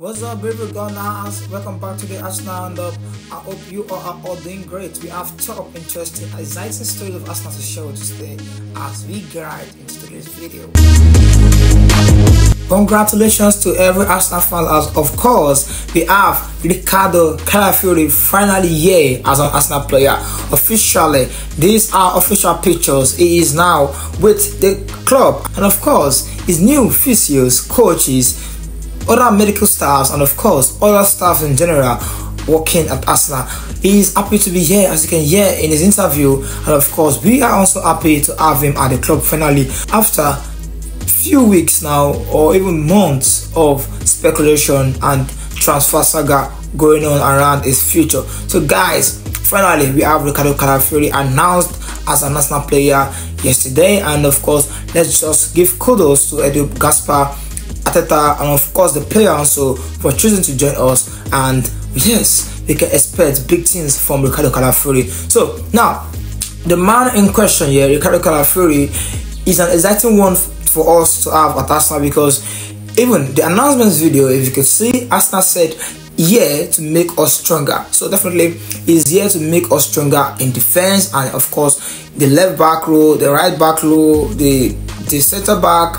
What's up, beautiful Gunners? Welcome back to the Arsenal Roundup. I hope you are all doing great. We have top, interesting, exciting stories of Arsenal to show today as we right into today's video. Congratulations to every Arsenal fan as of course we have Riccardo Calafiori finally here as an Arsenal player. Officially, these are official pictures. He is now with the club and of course his new physios, coaches, other medical staffs, and of course, other staff in general working at Arsenal. He is happy to be here, as you can hear in his interview, and of course, we are also happy to have him at the club finally after few weeks now, or even months of speculation and transfer saga going on around his future. So, guys, finally, we have Riccardo Calafiori announced as an Arsenal player yesterday, and of course, let's just give kudos to Edu Gaspar Arteta, and of course the player also for choosing to join us. And yes, we can expect big things from Riccardo Calafiori. So now, the man in question here, Riccardo Calafiori, is an exciting one for us to have at Arsenal because even the announcement video, if you can see, Arsenal said here to make us stronger. So definitely is here to make us stronger in defense and of course the left back row, the right back row, the the center back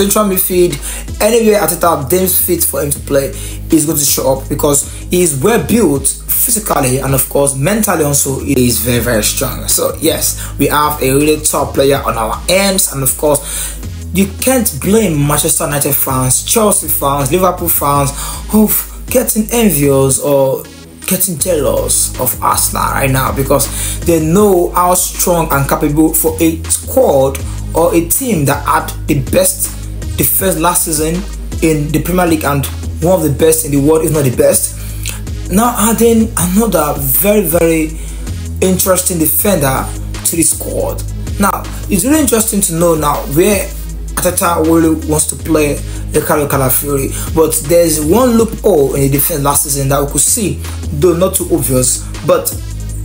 central midfield, anywhere Arteta deems fit for him to play, he's going to show up because he is well built physically and of course mentally also he is very very strong. So yes, we have a really top player on our ends and of course you can't blame Manchester United fans, Chelsea fans, Liverpool fans of getting envious or getting jealous of Arsenal right now because they know how strong and capable for a squad or a team that had the best the first last season in the Premier League and one of the best in the world, if not the best. Now adding another very, very interesting defender to the squad. Now, it's really interesting to know now where Arteta really wants to play Riccardo Calafiori, but there's one loophole in the defense last season that we could see, though not too obvious, but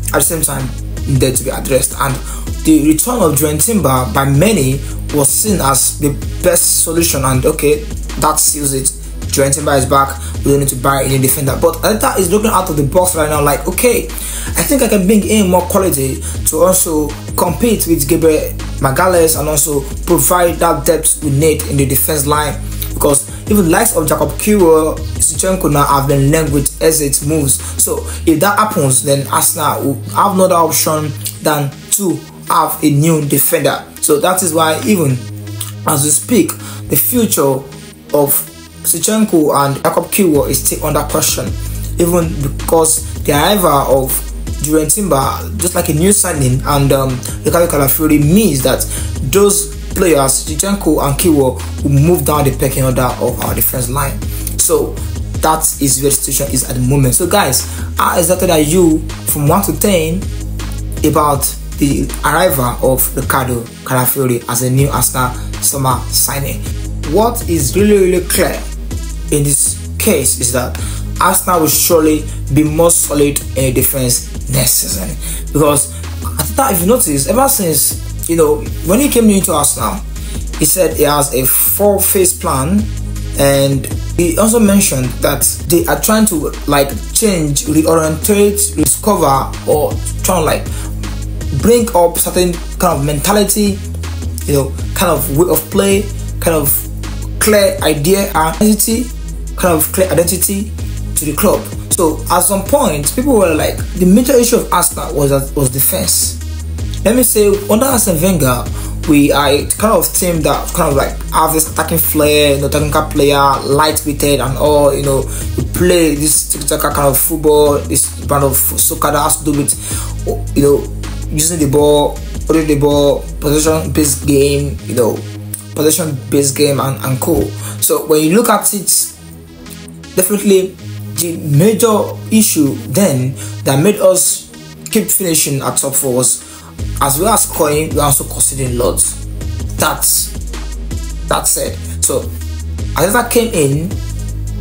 at the same time, needed to be addressed. And the return of Jurriën Timber by many was seen as the best solution and okay that seals it. Jurriën Timber is back. We don't need to buy any defender. But Arteta is looking out of the box right now like okay I think I can bring in more quality to also compete with Gabriel Magalhaes and also provide that depth we need in the defense line. Because even likes of Jakub Kiwior, Zinchenko now have been linked with exit moves. So if that happens, then Arsenal will have no other option than to have a new defender. So that is why even as we speak, the future of Zinchenko and Jakub Kiwior is still under question. Even because the arrival of Jurriën Timber, just like a new signing, and um, Riccardo Calafiori means that those players, Zinchenko and Kiwior, will move down the pecking order of our defense line. So that is where the situation is at the moment. So guys, how excited are you from 1 to 10 about the arrival of Riccardo Calafiori as a new Arsenal summer signing. What is really really clear in this case is that Arsenal will surely be more solid in defense next season because that if you notice ever since you know when he came into Arsenal he said he has a four phase plan and he also mentioned that they are trying to like change reorientate discover or to like bring up certain kind of mentality, you know, kind of way of play, kind of clear idea, identity, kind of clear identity to the club. So at some point, people were like, the major issue of Arsenal was was defense. Let me say, under Arsene Wenger, we are a kind of team that kind of like have this attacking flair, you know, technical player, light-weighted and all, you know, we play this kind of football, this brand of soccer that has to do with, you know, using the ball, putting the ball, possession based game, you know, possession based game and, and cool. So when you look at it, definitely the major issue then that made us keep finishing at top four was as well as scoring, we also conceding lots. That's that said. So Arteta came in,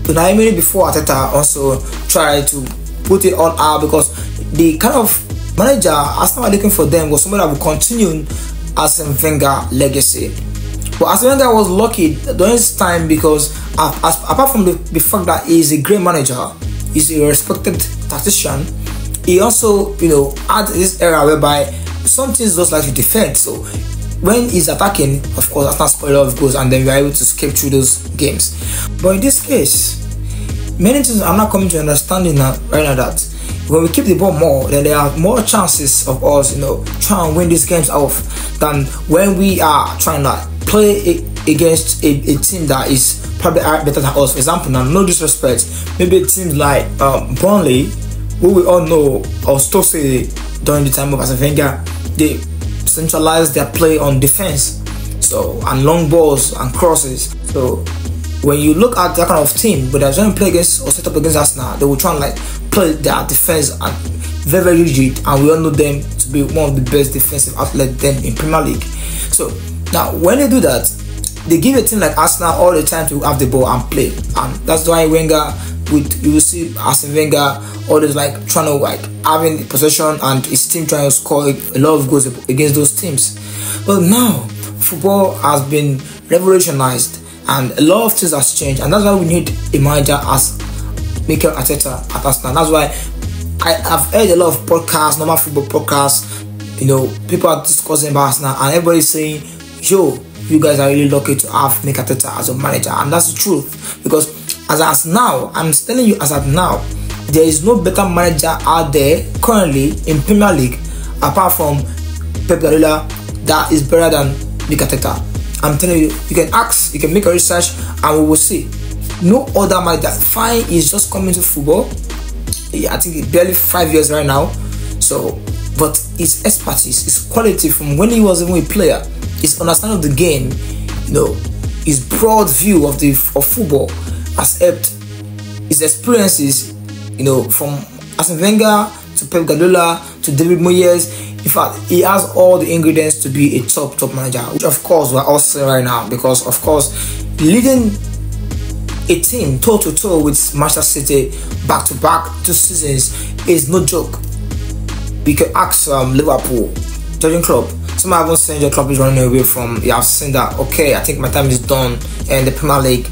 Unai before Arteta also tried to put it all out because the kind of manager Arsenal were looking for them was someone that would continue Arsene Wenger legacy. But Arsene Wenger was lucky during his time because uh, as, apart from the, the fact that he's a great manager, he's a respected tactician, he also, you know, had this era whereby some teams just like to defend. So when he's attacking, of course, Arsenal score a lot of goals and then we are able to skip through those games. But in this case, many teams are not coming to understanding right now that when we keep the ball more, then there are more chances of us, you know, trying to win these games off than when we are trying to play against a, a team that is probably better than us. For example, now no disrespect, maybe a team like um, Burnley, who we all know, or say during the time of Arsene they centralized their play on defense, so and long balls and crosses. So when you look at that kind of team, but they're trying to play against or set up against Arsenal, they will try and like play their defense and very very rigid, and we all know them to be one of the best defensive athletes then in Premier League. So now when they do that, they give a team like Arsenal all the time to have the ball and play, and that's why Wenger with you will see Arsene Wenger always like trying to like having possession and his team trying to score a lot of goals against those teams. But now football has been revolutionized and a lot of things has changed and that's why we need a manager as Mikel Arteta at Arsenal. That's why I have heard a lot of podcasts, normal football podcasts. You know, people are discussing about Arsenal and everybody's saying, "Yo, you guys are really lucky to have Mikel Arteta as a manager," and that's the truth because as as now, I'm telling you as at now, there is no better manager out there currently in Premier League apart from Pep Guardiola that is better than Mikel Arteta. I'm telling you, you can ask, you can make a research, and we will see. No other manager. Fine is just coming to football. I think barely five years right now. So, but his expertise, his quality from when he was even a player, his understanding of the game, you know, his broad view of the of football has helped. His experiences, you know, from Arsene Wenger to Pep Guardiola to David Moyes, in fact, he has all the ingredients to be a top top manager, which of course we're all seeing right now because of course leading a team toe to toe with Manchester City back to back two seasons is no joke. We can ask um, Liverpool, Jurgen Klopp. Some haven't seen your club is running away from. You have seen that. Okay, I think my time is done and the Premier League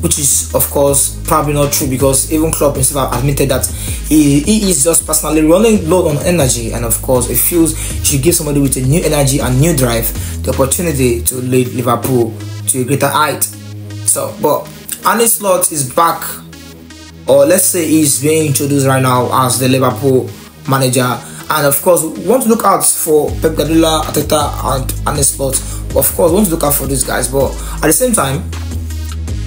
which is of course probably not true because even Klopp himself admitted that he, he is just personally running low on energy and of course it feels he should give somebody with a new energy and new drive the opportunity to lead Liverpool to a greater height. So but Arne Slot is back or let's say he's being introduced right now as the Liverpool manager and of course we want to look out for Pep Guardiola, Arteta and Arne Slot. Of course we want to look out for these guys but at the same time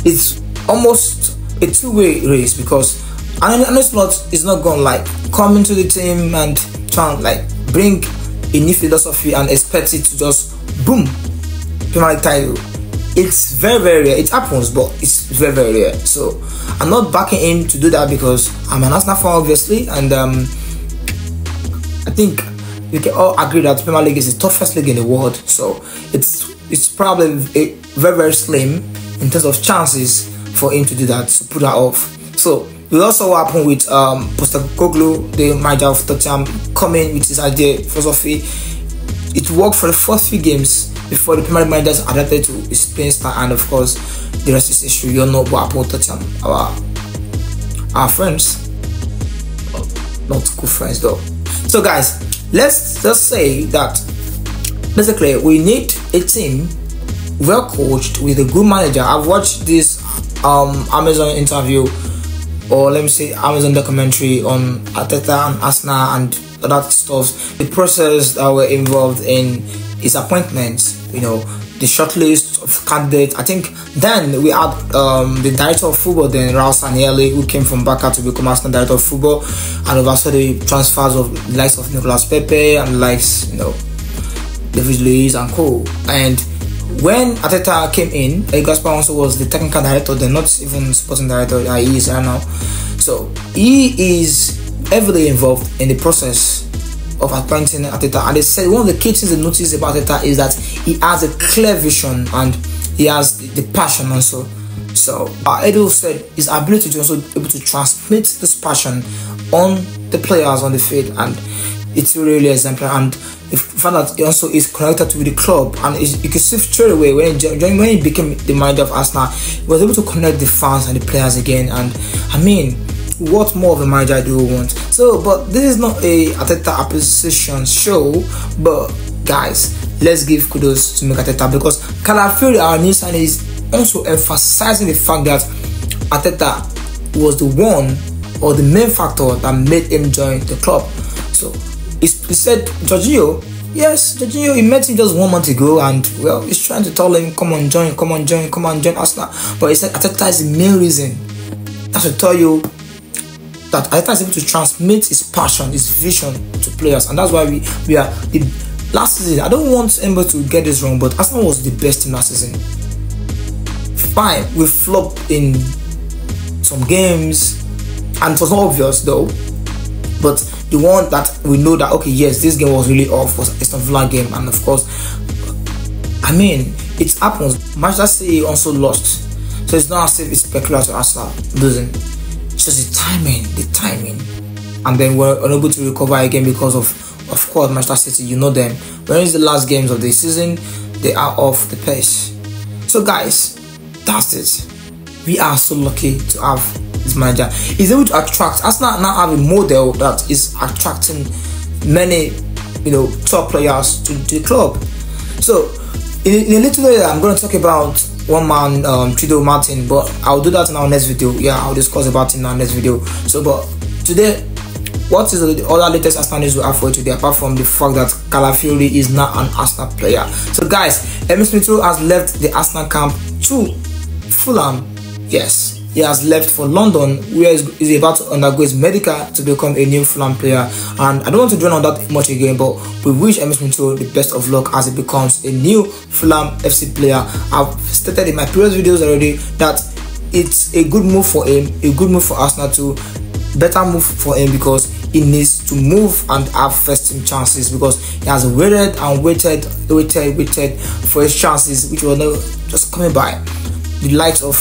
it's almost a two-way race because Arne Slot is not going to like come into the team and try and like bring a new philosophy and expect it to just boom Premier League title. It's very very rare. It happens, but it's very very rare. So I'm not backing him to do that because I'm an Arsenal fan obviously, and um, I think we can all agree that Premier League is the toughest league in the world. So it's it's probably very very slim in terms of chances for him to do that, to put that off. So we also happened with um, Postecoglou, the manager of Tottenham, coming with his idea, philosophy. It worked for the first few games before the Premier managers adapted to his playing style, and of course, the rest is history. You know what happened with Tottenham. Our our friends, not good friends though. So guys, let's just say that basically we need a team well coached with a good manager. I've watched this um, Amazon interview or let me say Amazon documentary on Arteta and Asna and that stuff. The process that were involved in his appointment, you know, the shortlist of candidates. I think then we had um, the director of football then Raul Sanllehi who came from Barca to become Arsenal director of football and oversaw the transfers of the likes of Nicolas Pepe and likes you know David Luiz and co. And when Arteta came in, Edu Gaspar also was the technical director, then not even sporting director, uh, he is right now. So he is heavily involved in the process of appointing Arteta. And they said one of the key things they noticed about Arteta is that he has a clear vision and he has the, the passion also. So uh, Edu said his ability to also able to transmit this passion on the players on the field and it's really exemplary and the fact that he also is connected to the club and you can see straight away when he, when he became the manager of Arsenal, he was able to connect the fans and the players again. And I mean, what more of a manager do you want? So, but this is not a Arteta appreciation show, but guys, let's give kudos to Mikel Arteta because Calafiori, our new signing, is also emphasizing the fact that Arteta was the one or the main factor that made him join the club. So he, said, Jorginho, yes, Jorginho, he met him just one month ago and well, he's trying to tell him, come on, join, come on, join, come on, join Arsenal. But he said Arteta is the main reason. That's to tell you that Arteta is able to transmit his passion, his vision to players, and that's why we we are the last season. I don't want anybody to get this wrong, but Arsenal was the best team last season. Fine, we flopped in some games, and it was not obvious though. But the one that we know that okay, yes, this game was really off was Aston Villa game, and of course, I mean, it happens. Manchester City also lost, so it's not as if it's peculiar to Arsenal losing. It's just the timing, the timing, and then we're unable to recover again because of, of course, Manchester City. You know them. When is the last games of the season? They are off the pace. So, guys, that's it. We are so lucky to have this manager. is able to attract. Arsenal now have a model that is attracting many, you know, top players to, to the club. So, in, in a little later, I'm going to talk about one man, um, Trido Martin, but I'll do that in our next video. Yeah, I'll discuss about in our next video. So, but today, what is the other latest Arsenal news we have for today apart from the fact that Calafiori is now an Arsenal player? So, guys, Emile Smith has left the Arsenal camp to Fulham. Yes, he has left for London, where he's about to undergo his medical to become a new Fulham player. And I don't want to dwell on that much again, but we wish Smith the best of luck as he becomes a new Fulham FC player. I've stated in my previous videos already that it's a good move for him, a good move for Arsenal too, better move for him because he needs to move and have first team chances because he has waited and waited, waited, waited for his chances, which were not just coming by. The likes of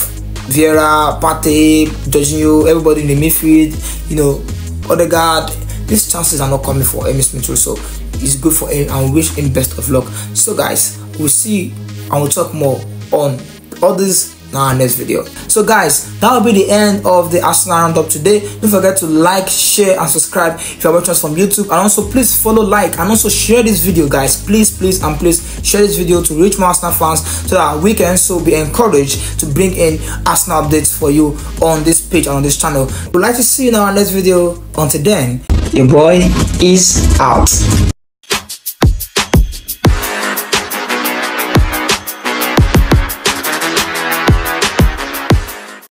Vieira, Partey, Jorginho, everybody in the midfield, you know, Odegaard. These chances are not coming for Emile Smith so it's good for him and wish him best of luck. So guys, we'll see and we'll talk more on all these our next video. So guys, that will be the end of the Arsenal roundup today. Don't forget to like, share and subscribe if you're watching us from YouTube. And also please follow, like and also share this video guys. Please, please and please share this video to reach more Arsenal fans so that we can so be encouraged to bring in Arsenal updates for you on this page and on this channel. We'd like to see you in our next video. Until then, your boy is out.